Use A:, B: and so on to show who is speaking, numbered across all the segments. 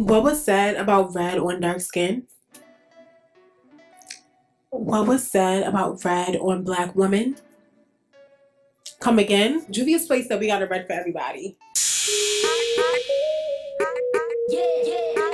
A: What was said about red on dark skin? What was said about red on black women? Come again? Juvia's Place that we got a red for everybody. Hey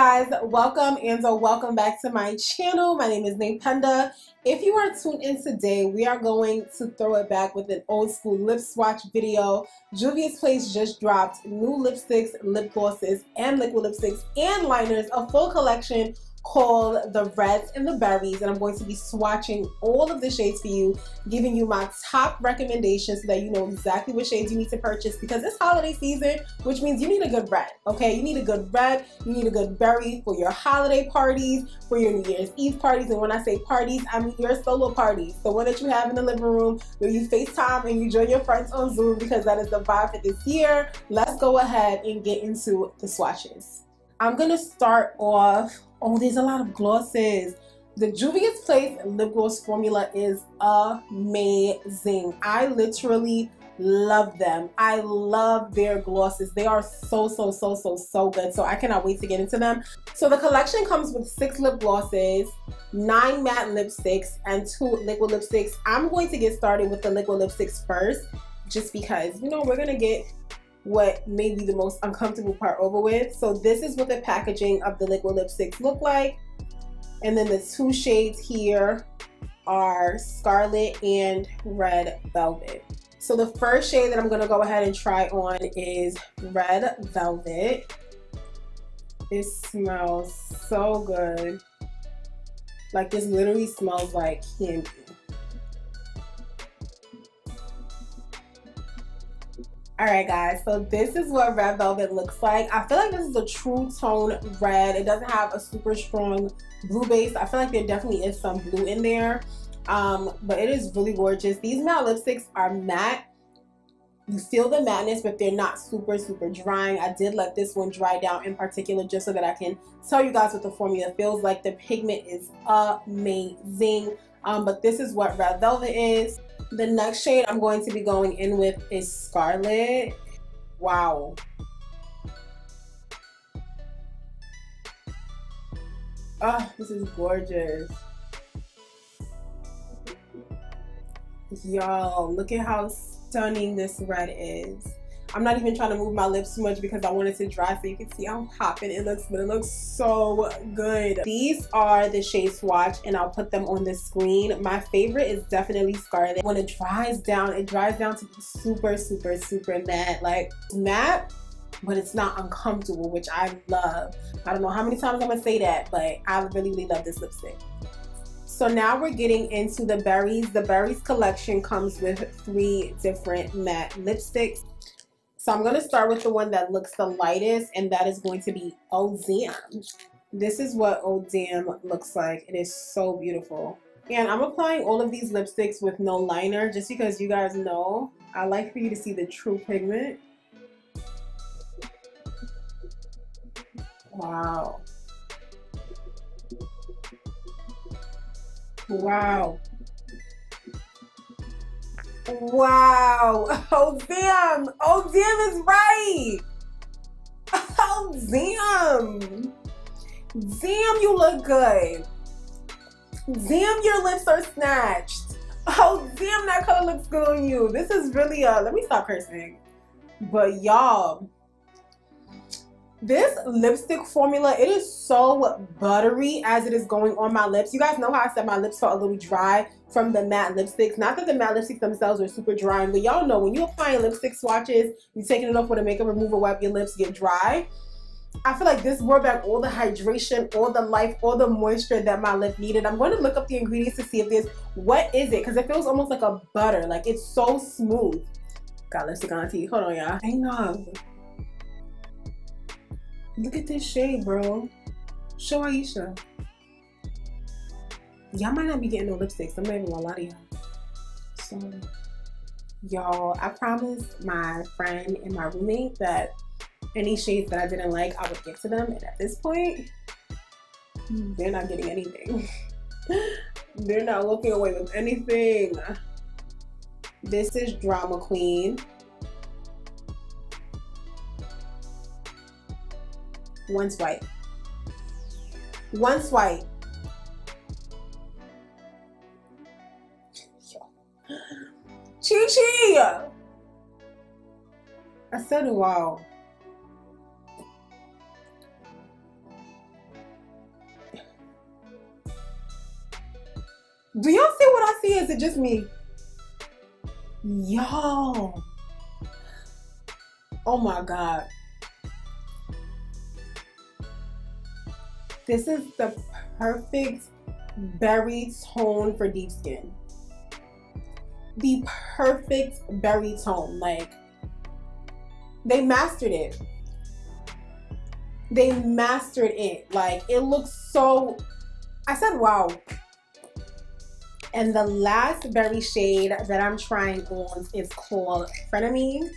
A: guys, welcome and welcome back to my channel. My name is Ndeye Peinda. If you are tuned in today, we are going to throw it back with an old school lip swatch video. Juvia's Place just dropped new lipsticks, lip glosses, and liquid lipsticks and liners, a full collection called the reds and the berries and I'm going to be swatching all of the shades for you giving you my top recommendations so that you know exactly what shades you need to purchase because it's holiday season which means you need a good red okay? You need a good red you need a good berry for your holiday parties for your New Year's Eve parties and when I say parties I mean your solo parties. The one that you have in the living room where you FaceTime and you join your friends on Zoom because that is the vibe for this year let's go ahead and get into the swatches. I'm gonna start off Oh, there's a lot of glosses. The Juvia's Place lip gloss formula is amazing. I literally love them. I love their glosses. They are so, so, so, so, so good. So I cannot wait to get into them. So the collection comes with six lip glosses, nine matte lipsticks, and two liquid lipsticks. I'm going to get started with the liquid lipsticks first, just because, you know, we're going to get what may be the most uncomfortable part over with. So this is what the packaging of the liquid lipsticks look like. And then the two shades here are Scarlet and Red Velvet. So the first shade that I'm gonna go ahead and try on is Red Velvet. It smells so good. Like this literally smells like candy. Alright guys, so this is what Red Velvet looks like. I feel like this is a true tone red. It doesn't have a super strong blue base. I feel like there definitely is some blue in there. Um, but it is really gorgeous. These matte lipsticks are matte. You feel the madness, but they're not super, super drying. I did let this one dry down in particular just so that I can tell you guys what the formula feels like. The pigment is amazing. Um, but this is what Red Velvet is. The next shade I'm going to be going in with is Scarlet. Wow. Oh, this is gorgeous. Y'all, look at how stunning this red is. I'm not even trying to move my lips too much because I want it to dry so you can see how popping it looks, but it looks so good. These are the shade swatch and I'll put them on the screen. My favorite is definitely Scarlet. When it dries down, it dries down to super, super, super matte. Like matte, but it's not uncomfortable, which I love. I don't know how many times I'm gonna say that, but I really, really love this lipstick. So now we're getting into the berries. The berries collection comes with three different matte lipsticks. So I'm going to start with the one that looks the lightest, and that is going to be Oh Damn. This is what Oh Damn looks like. It is so beautiful. And I'm applying all of these lipsticks with no liner just because you guys know I like for you to see the true pigment. Wow. Wow. Wow. Oh, damn. Oh, damn is right. Oh, damn. Damn, you look good. Damn, your lips are snatched. Oh, damn, that color looks good on you. This is really a, let me stop cursing. But y'all, this lipstick formula, it is so buttery as it is going on my lips. You guys know how I said my lips felt a little dry from the matte lipsticks. Not that the matte lipsticks themselves are super drying, but y'all know when you apply lipstick swatches, you're taking it off with a makeup remover wipe, your lips get dry. I feel like this brought back all the hydration, all the life, all the moisture that my lip needed. I'm going to look up the ingredients to see if this, what is it? Because it feels almost like a butter. Like it's so smooth. Got lipstick on teeth. Hold on, y'all. Hang on. Look at this shade, bro. Show Aisha. Y'all might not be getting no lipsticks. I'm not even gonna lie to y'all. So, y'all, I promised my friend and my roommate that any shades that I didn't like, I would give to them. And at this point, they're not getting anything. they're not walking away with anything. This is Drama Queen. One swipe. One swipe. Chi Chi! I said wow. Do y'all see what I see? Is it just me? Y'all. Oh my God. This is the perfect berry tone for deep skin. The perfect berry tone. Like, they mastered it. They mastered it. Like, it looks so. I said, wow. And the last berry shade that I'm trying on is called Frenemy.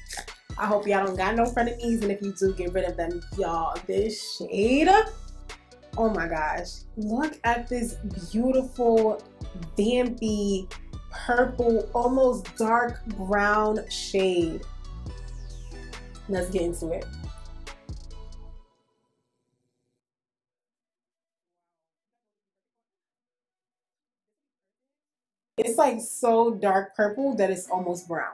A: I hope y'all don't got no frenemies, and if you do, get rid of them, y'all. This shade, oh my gosh. Look at this beautiful, vampy, purple, almost dark brown shade. Let's get into it. It's like so dark purple that it's almost brown.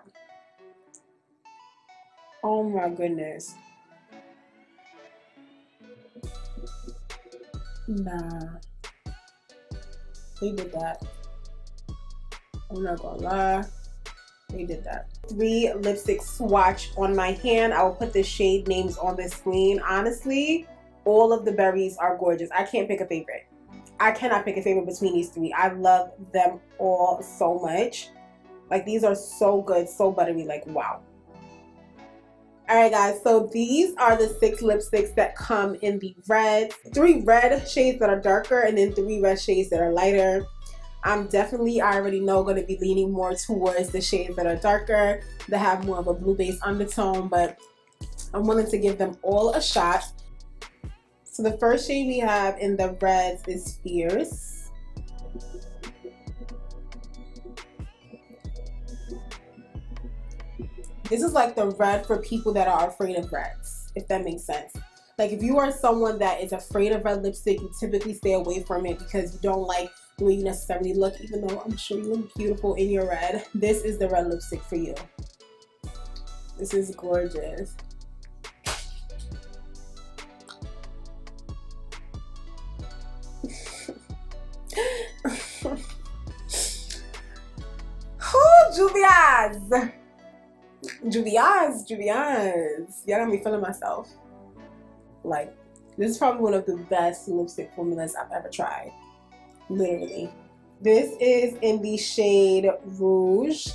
A: Oh my goodness. Nah. They did that. I'm not gonna lie. They did that. Three lipstick swatch on my hand. I will put the shade names on the screen. Honestly, all of the berries are gorgeous. I can't pick a favorite. I cannot pick a favorite between these three. I love them all so much. Like these are so good, so buttery, like wow. Alright guys, so these are the six lipsticks that come in the red. Three red shades that are darker and then three red shades that are lighter. I'm definitely, I already know, going to be leaning more towards the shades that are darker, that have more of a blue base undertone, but I'm willing to give them all a shot. So the first shade we have in the reds is Fierce. This is like the red for people that are afraid of reds, if that makes sense. Like if you are someone that is afraid of red lipstick, you typically stay away from it because you don't like way you necessarily look, even though I'm sure you look beautiful in your red. This is the red lipstick for you. This is gorgeous. Juvia's. Juvia's, Juvia's. Y'all got me feeling myself. Like, this is probably one of the best lipstick formulas I've ever tried. Literally. This is in the shade Rouge.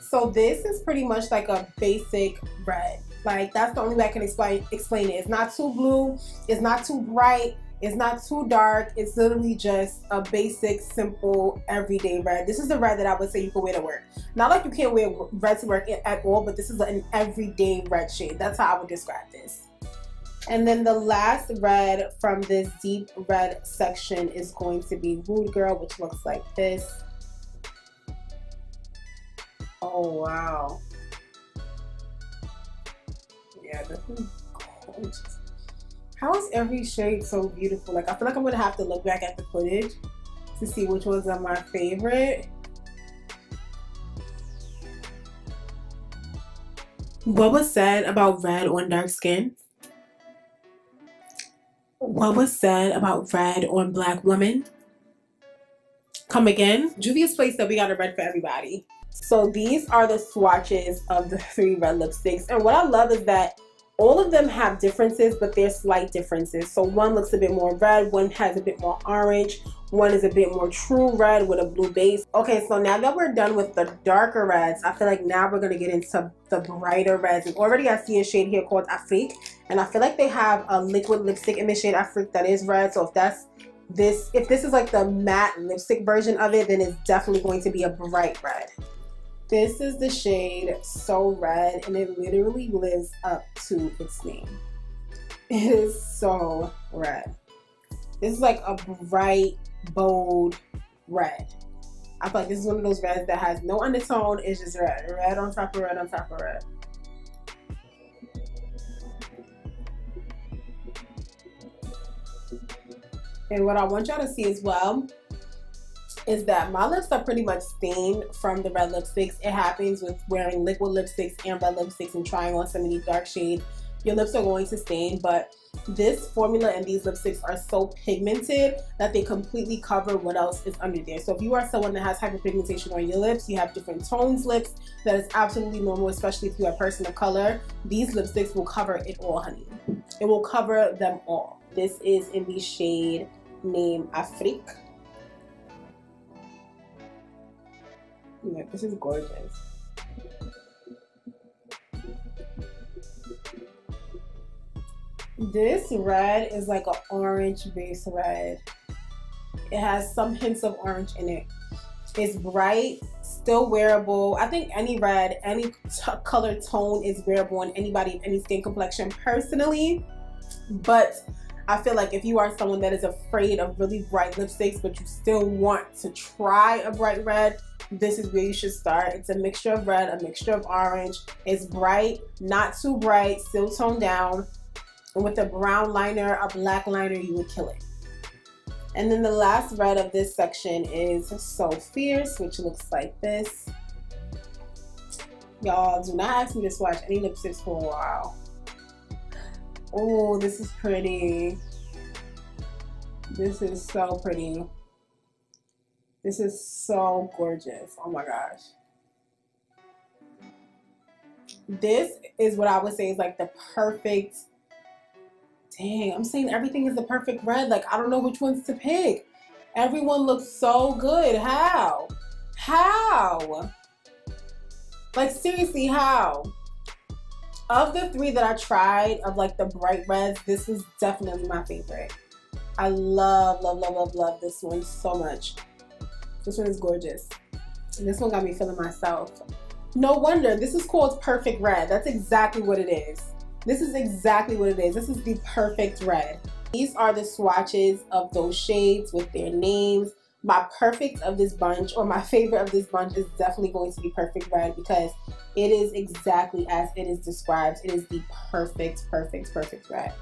A: So this is pretty much like a basic red. Like that's the only way I can explain explain it. It's not too blue, it's not too bright, it's not too dark. It's literally just a basic, simple, everyday red. This is the red that I would say you can wear to work. Not like you can't wear red to work at all, but this is an everyday red shade. That's how I would describe this. And then the last red from this deep red section is going to be Rude Girl, which looks like this. Oh, wow. Yeah, this is gorgeous. How is every shade so beautiful? Like, I feel like I'm to have to look back at the footage to see which ones are my favorite. What was said about red on dark skin? What was said about red on black women? Come again? Juvia's Place that we got a red for everybody. So these are the swatches of the three red lipsticks. And what I love is that all of them have differences, but they're slight differences. So one looks a bit more red, one has a bit more orange, one is a bit more true red with a blue base. Okay, so now that we're done with the darker reds, I feel like now we're going to get into the brighter reds. And already I see a shade here called Afrik. And I feel like they have a liquid lipstick in the shade Afrik that is red. So if that's this, if this is like the matte lipstick version of it, then it's definitely going to be a bright red. This is the shade So Red and it literally lives up to its name. It is so red. This is like a bright, bold red. I feel like this is one of those reds that has no undertone. It's just red. Red on top of red on top of red. And what I want y'all to see as well is that my lips are pretty much stained from the red lipsticks. It happens with wearing liquid lipsticks and red lipsticks and trying on some of these dark shades. Your lips are going to stain, but this formula and these lipsticks are so pigmented that they completely cover what else is under there. So if you are someone that has hyperpigmentation on your lips, you have different tones lips, that is absolutely normal, especially if you're a person of color. These lipsticks will cover it all, honey. It will cover them all. This is in the shade named Afrik. Yeah, this is gorgeous. This red is like an orange base red. It has some hints of orange in it. It's bright, still wearable. I think any red, any color tone is wearable on anybody any skin complexion personally. But I feel like if you are someone that is afraid of really bright lipsticks, but you still want to try a bright red, this is where you should start. It's a mixture of red, a mixture of orange. It's bright, not too bright, still toned down. And with a brown liner, a black liner, you would kill it. And then the last red of this section is So Fierce, which looks like this. Y'all, do not ask me to swatch any lipsticks for a while. Oh, this is pretty. This is so pretty. This is so gorgeous. Oh my gosh. This is what I would say is like the perfect dang, I'm saying everything is the perfect red. Like, I don't know which ones to pick. Everyone looks so good. How? How? Like, seriously, how? Of the three that I tried, of like the bright reds, this was definitely my favorite. I love, love, love, love, love this one so much. This one is gorgeous. And this one got me feeling myself. No wonder, this is called Perfect Red. That's exactly what it is. This is exactly what it is. This is the perfect red. These are the swatches of those shades with their names. My perfect of this bunch or my favorite of this bunch is definitely going to be perfect red because it is exactly as it is described. It is the perfect, perfect, perfect red.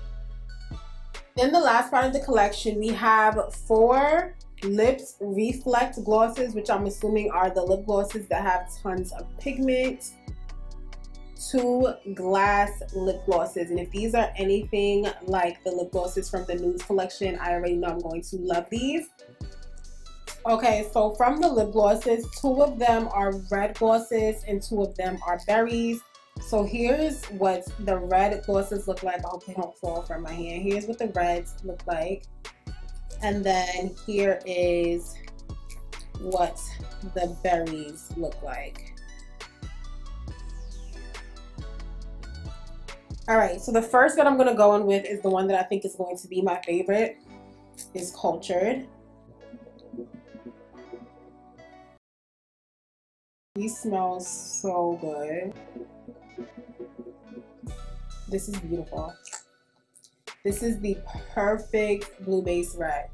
A: In the last part of the collection, we have four lips reflect glosses, which I'm assuming are the lip glosses that have tons of pigment two glass lip glosses. And if these are anything like the lip glosses from the nudes collection I already know I'm going to love these. Okay so from the lip glosses two of them are red glosses and two of them are berries. So here's what the red glosses look like. I hope they don't fall from my hand. Here's what the reds look like and then here is what the berries look like All right, so the first that I'm gonna go in with is the one that I think is going to be my favorite. Is Cultured. He smells so good. This is beautiful. This is the perfect blue base red.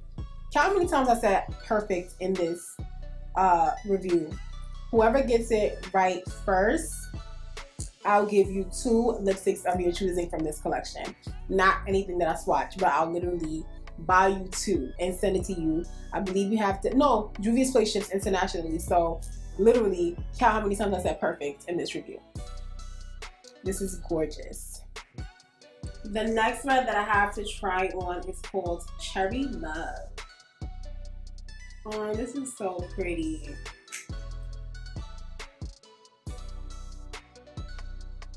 A: Count how many times I said perfect in this uh, review. Whoever gets it right first I'll give you two lipsticks of your choosing from this collection. Not anything that I swatch, but I'll literally buy you two and send it to you. I believe you have to, no, Juvia's Place ships internationally. So literally count how many times I said perfect in this review. This is gorgeous. The next red that I have to try on is called Cherry Love. Oh, this is so pretty.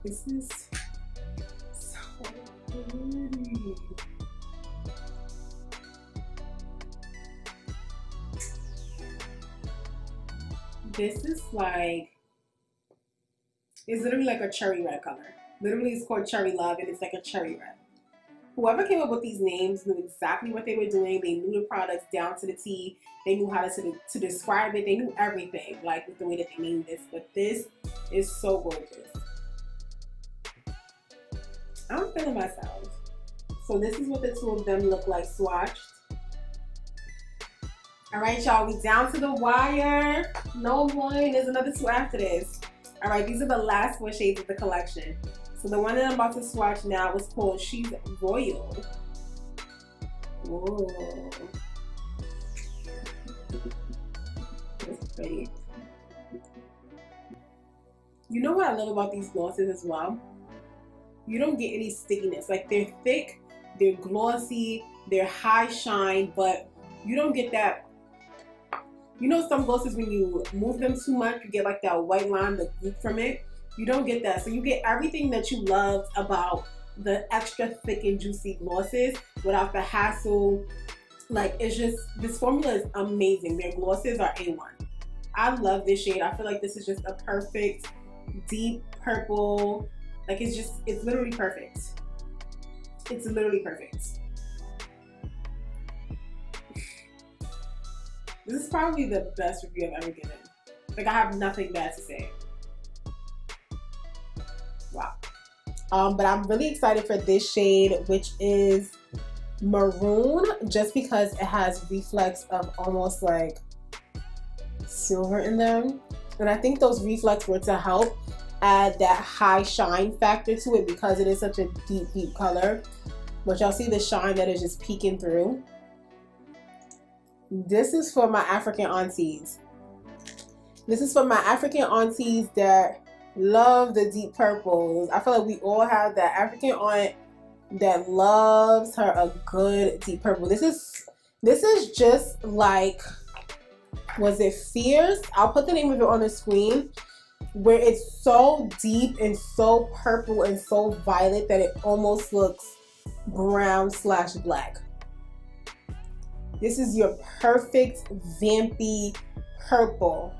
A: This is so pretty. This is like, it's literally like a cherry red color. Literally it's called Cherry Love and it's like a cherry red. Whoever came up with these names knew exactly what they were doing. They knew the products down to the T. They knew how to, to, to describe it. They knew everything, like with the way that they named this. But this is so gorgeous. I'm feeling myself. So this is what the two of them look like swatched. All right, y'all, we down to the wire. No one, there's another two after this. All right, these are the last four shades of the collection. So the one that I'm about to swatch now is called She's Royal. Ooh. That's pretty. You know what I love about these glosses as well? You don't get any stickiness. Like they're thick, they're glossy, they're high shine, but you don't get that you know some glosses when you move them too much, you get like that white line, the goop from it. You don't get that. So you get everything that you love about the extra thick and juicy glosses without the hassle. Like it's just, this formula is amazing. Their glosses are A1. I love this shade. I feel like this is just a perfect deep purple. Like it's just, it's literally perfect. It's literally perfect. This is probably the best review I've ever given. Like I have nothing bad to say. Wow. Um, but I'm really excited for this shade, which is maroon, just because it has reflex of almost like silver in them. And I think those reflex were to help add that high shine factor to it because it is such a deep, deep color. But y'all see the shine that is just peeking through. This is for my African aunties. This is for my African aunties that love the deep purples. I feel like we all have that African aunt that loves her a good deep purple. This is this is just like was it fierce? I'll put the name of it on the screen where it's so deep and so purple and so violet that it almost looks brown slash black. This is your perfect vampy purple.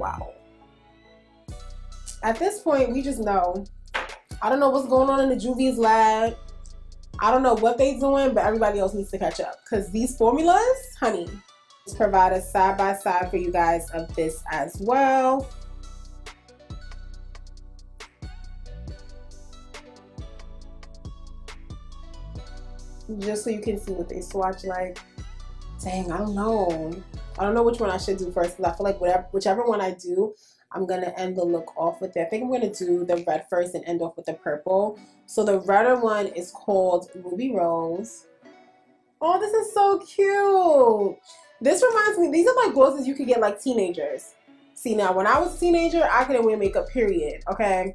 A: Wow. At this point, we just know. I don't know what's going on in the Juvia's lab. I don't know what they're doing, but everybody else needs to catch up. Because these formulas, honey, provide a side-by-side -side for you guys of this as well. just so you can see what they swatch like. Dang, I don't know. I don't know which one I should do first because I feel like whatever, whichever one I do, I'm going to end the look off with it. I think I'm going to do the red first and end off with the purple. So the redder one is called Ruby Rose. Oh, this is so cute. This reminds me, these are like glosses you could get like teenagers. See now, when I was a teenager, I couldn't wear makeup, period, okay?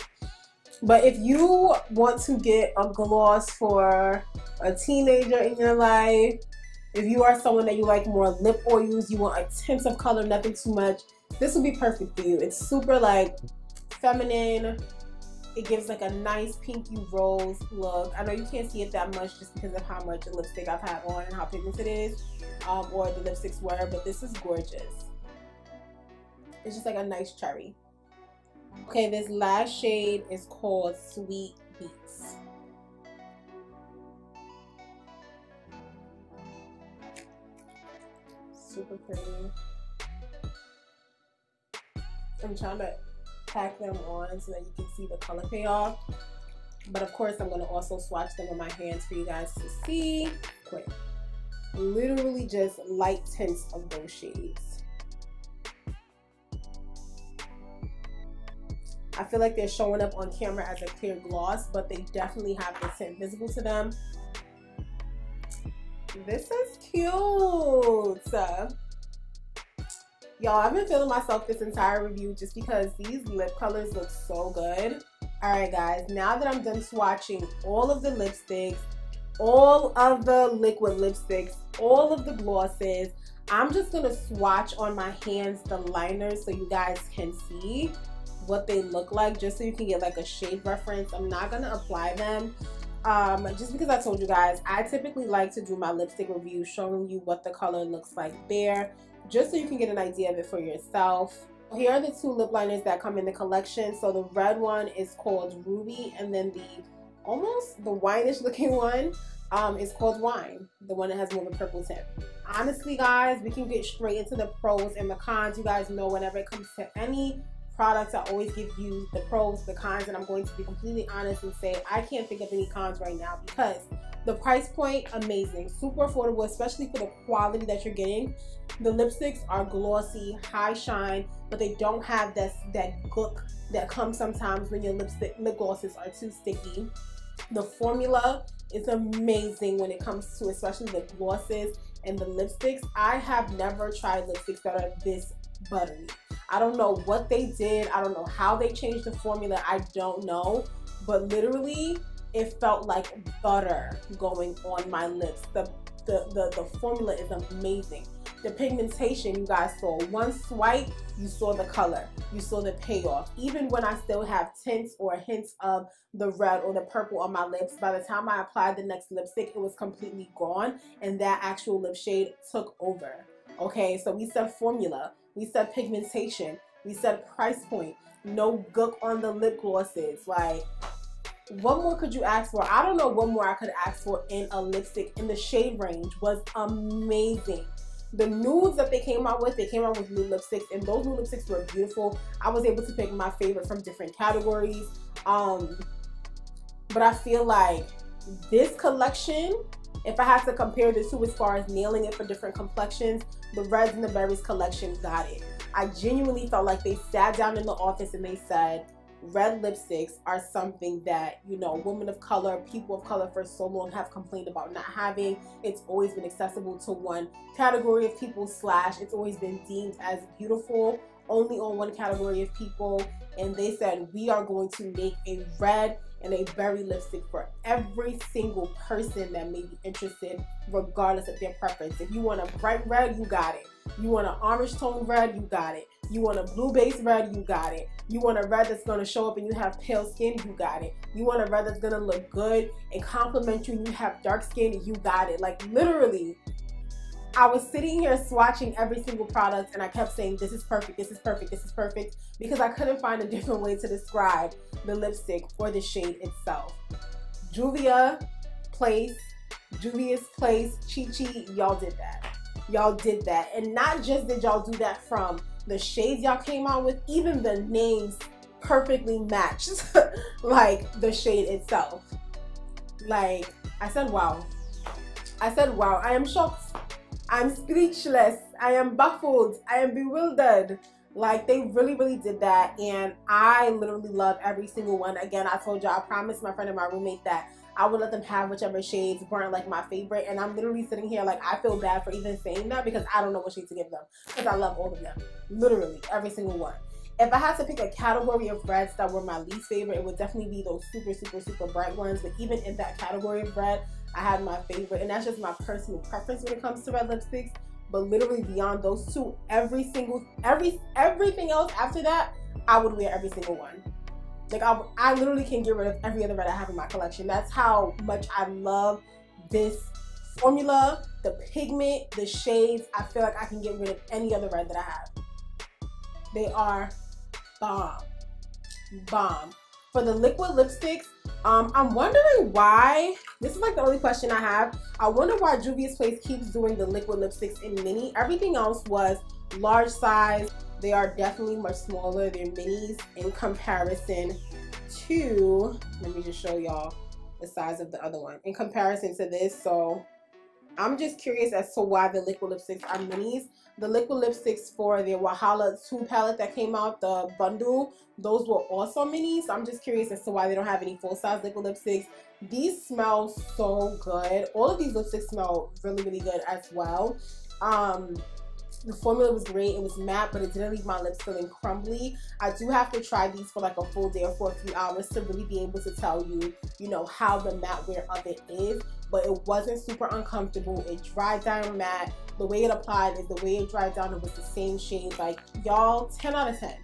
A: But if you want to get a gloss for a teenager in your life, if you are someone that you like more lip oils, you want a tint of color, nothing too much, this will be perfect for you. It's super like feminine. It gives like a nice pinky rose look. I know you can't see it that much just because of how much lipstick I've had on and how pigmented it is, um, or the lipsticks were, but this is gorgeous. It's just like a nice cherry. Okay, this last shade is called Sweet Beets. Super pretty. I'm trying to pack them on so that you can see the color payoff. But of course, I'm going to also swatch them on my hands for you guys to see. Quick. Literally just light tints of those shades. I feel like they're showing up on camera as a clear gloss, but they definitely have the tint visible to them. This is cute. Y'all, I've been feeling myself this entire review just because these lip colors look so good. Alright guys, now that I'm done swatching all of the lipsticks, all of the liquid lipsticks, all of the glosses, I'm just going to swatch on my hands the liners so you guys can see what they look like just so you can get like a shade reference. I'm not going to apply them um, just because I told you guys, I typically like to do my lipstick review showing you what the color looks like there just so you can get an idea of it for yourself. Here are the two lip liners that come in the collection. So the red one is called Ruby and then the almost the wineish looking one um, is called Wine, the one that has more of a purple tip. Honestly, guys, we can get straight into the pros and the cons. You guys know whenever it comes to any products, I always give you the pros, the cons, and I'm going to be completely honest and say I can't think of any cons right now because The price point, amazing. Super affordable, especially for the quality that you're getting. The lipsticks are glossy, high shine, but they don't have that, that gook that comes sometimes when your lipstick lip glosses are too sticky. The formula is amazing when it comes to especially the glosses and the lipsticks. I have never tried lipsticks that are this buttery. I don't know what they did. I don't know how they changed the formula. I don't know. But literally, it felt like butter going on my lips. The, the, the, the formula is amazing. The pigmentation, you guys saw one swipe, you saw the color, you saw the payoff. Even when I still have tints or hints of the red or the purple on my lips, by the time I applied the next lipstick, it was completely gone and that actual lip shade took over. Okay, so we said formula, we said pigmentation, we said price point, no gook on the lip glosses. Like, what more could you ask for? I don't know what more I could ask for in a lipstick in the shade range was amazing. The nudes that they came out with, they came out with new lipsticks, and those new lipsticks were beautiful. I was able to pick my favorite from different categories. Um, but I feel like this collection, if I had to compare the two as far as nailing it for different complexions, the Reds and the Berries collection got it. I genuinely felt like they sat down in the office and they said, red lipsticks are something that you know women of color people of color for so long have complained about not having it's always been accessible to one category of people slash it's always been deemed as beautiful only on one category of people and they said we are going to make a red and a berry lipstick for every single person that may be interested regardless of their preference if you want a bright red you got it you want an orange tone red you got it you want a blue base red, you got it. You want a red that's gonna show up and you have pale skin, you got it. You want a red that's gonna look good and compliment you and you have dark skin, you got it. Like literally, I was sitting here swatching every single product and I kept saying, this is perfect, this is perfect, this is perfect, because I couldn't find a different way to describe the lipstick or the shade itself. Julia Place, Juvia's Place, Chi Chi, y'all did that. Y'all did that. And not just did y'all do that from the shades y'all came out with, even the names perfectly matched like the shade itself. Like I said, wow. I said, wow. I am shocked. I'm speechless. I am baffled. I am bewildered. Like they really, really did that. And I literally love every single one. Again, I told you, I promised my friend and my roommate that I would let them have whichever shades weren't like my favorite. And I'm literally sitting here like I feel bad for even saying that because I don't know what shade to give them because I love all of them. Literally every single one. If I had to pick a category of reds that were my least favorite, it would definitely be those super, super, super bright ones. But even in that category of red, I had my favorite. And that's just my personal preference when it comes to red lipsticks. But literally beyond those two, every single, every, everything else after that, I would wear every single one. Like I, I literally can get rid of every other red I have in my collection. That's how much I love this formula, the pigment, the shades. I feel like I can get rid of any other red that I have. They are bomb, bomb. For the liquid lipsticks, um, I'm wondering why, this is like the only question I have. I wonder why Juvia's Place keeps doing the liquid lipsticks in mini. Everything else was large size, they are definitely much smaller. They're minis in comparison to, let me just show y'all the size of the other one. In comparison to this, so I'm just curious as to why the liquid lipsticks are minis. The liquid lipsticks for the Wahala 2 palette that came out, the bundle, those were also minis. So I'm just curious as to why they don't have any full-size liquid lipsticks. These smell so good. All of these lipsticks smell really, really good as well. Um, the formula was great. It was matte, but it didn't leave my lips feeling crumbly. I do have to try these for like a full day or for a few hours to really be able to tell you, you know, how the matte wear of it is. But it wasn't super uncomfortable. It dried down matte. The way it applied is the way it dried down. It was the same shade. Like, y'all, 10 out of 10.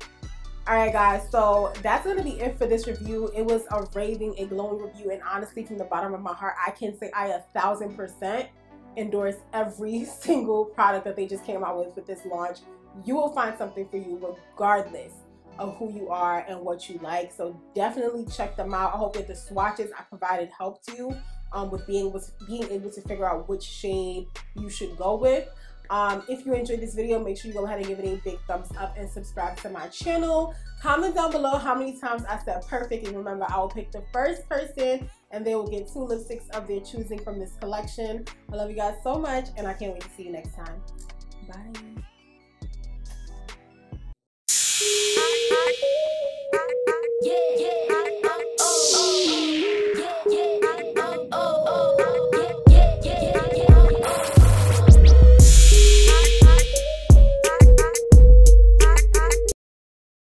A: Alright guys, so that's going to be it for this review. It was a raving, a glowing review, and honestly, from the bottom of my heart, I can say I a thousand percent endorse every single product that they just came out with with this launch. You will find something for you regardless of who you are and what you like. So definitely check them out. I hope that the swatches I provided helped you um, with being able to, being able to figure out which shade you should go with. Um, if you enjoyed this video, make sure you go ahead and give it a big thumbs up and subscribe to my channel. Comment down below how many times I said perfect. And remember, I will pick the first person and they will get two lipsticks of their choosing from this collection. I love you guys so much and I can't wait to see you next time. Bye. Yeah, yeah. oh.